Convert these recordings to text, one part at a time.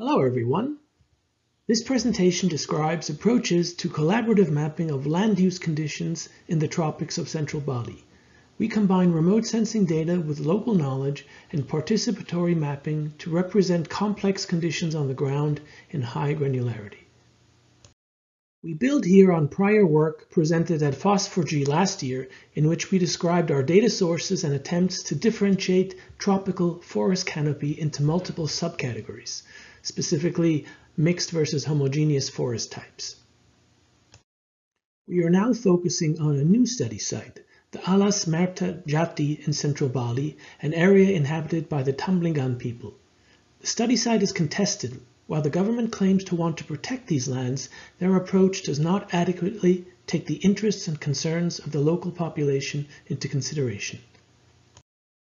Hello everyone. This presentation describes approaches to collaborative mapping of land use conditions in the tropics of Central Bali. We combine remote sensing data with local knowledge and participatory mapping to represent complex conditions on the ground in high granularity. We build here on prior work presented at FOSS4G last year in which we described our data sources and attempts to differentiate tropical forest canopy into multiple subcategories specifically mixed versus homogeneous forest types. We are now focusing on a new study site, the Alas Merta Jati in central Bali, an area inhabited by the Tamblingan people. The study site is contested. While the government claims to want to protect these lands, their approach does not adequately take the interests and concerns of the local population into consideration.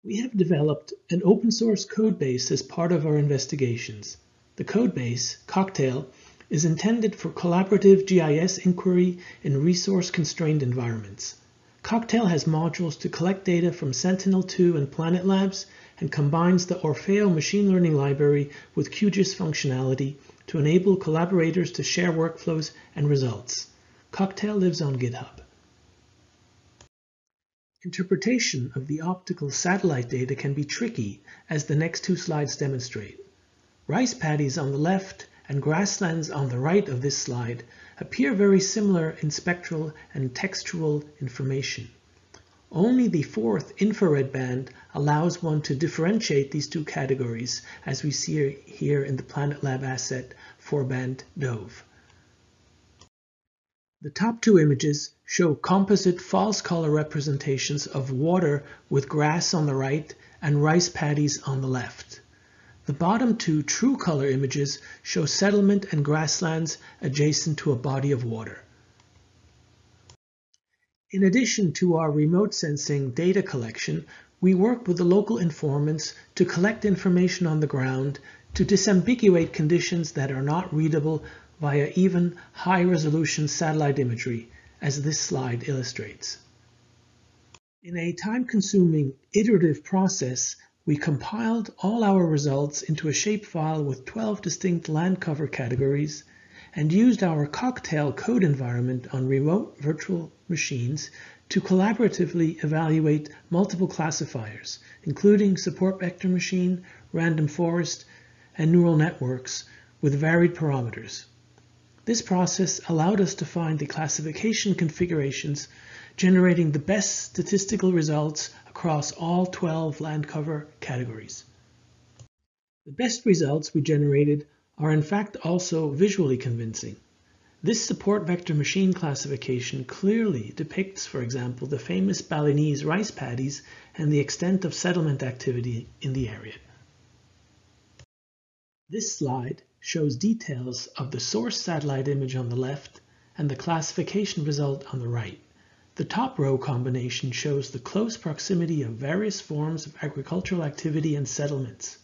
We have developed an open source code base as part of our investigations. The codebase, Cocktail, is intended for collaborative GIS inquiry in resource-constrained environments. Cocktail has modules to collect data from Sentinel-2 and Planet Labs and combines the Orfeo machine learning library with QGIS functionality to enable collaborators to share workflows and results. Cocktail lives on GitHub. Interpretation of the optical satellite data can be tricky, as the next two slides demonstrate. Rice paddies on the left and grasslands on the right of this slide appear very similar in spectral and textual information. Only the fourth infrared band allows one to differentiate these two categories, as we see here in the Planet Lab asset 4-band DOVE. The top two images show composite false color representations of water with grass on the right and rice paddies on the left. The bottom two true color images show settlement and grasslands adjacent to a body of water. In addition to our remote sensing data collection, we work with the local informants to collect information on the ground to disambiguate conditions that are not readable via even high-resolution satellite imagery, as this slide illustrates. In a time-consuming iterative process, we compiled all our results into a shapefile with 12 distinct land cover categories and used our cocktail code environment on remote virtual machines to collaboratively evaluate multiple classifiers, including support vector machine, random forest, and neural networks with varied parameters. This process allowed us to find the classification configurations generating the best statistical results across all 12 land cover categories. The best results we generated are in fact also visually convincing. This support vector machine classification clearly depicts, for example, the famous Balinese rice paddies and the extent of settlement activity in the area. This slide shows details of the source satellite image on the left and the classification result on the right. The top row combination shows the close proximity of various forms of agricultural activity and settlements,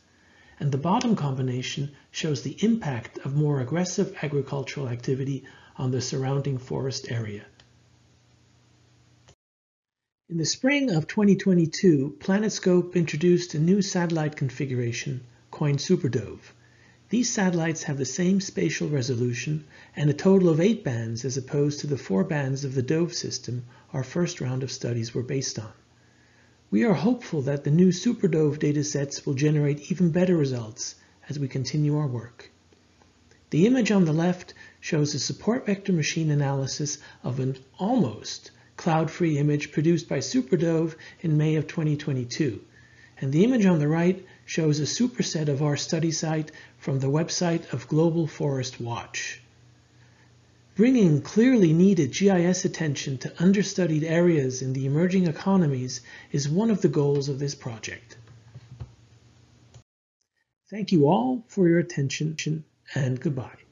and the bottom combination shows the impact of more aggressive agricultural activity on the surrounding forest area. In the spring of 2022, PlanetScope introduced a new satellite configuration, Coin SuperDove. These satellites have the same spatial resolution and a total of eight bands as opposed to the four bands of the DOVE system our first round of studies were based on. We are hopeful that the new SuperDove datasets will generate even better results as we continue our work. The image on the left shows a support vector machine analysis of an almost cloud-free image produced by SuperDove in May of 2022, and the image on the right shows a superset of our study site from the website of Global Forest Watch. Bringing clearly needed GIS attention to understudied areas in the emerging economies is one of the goals of this project. Thank you all for your attention and goodbye.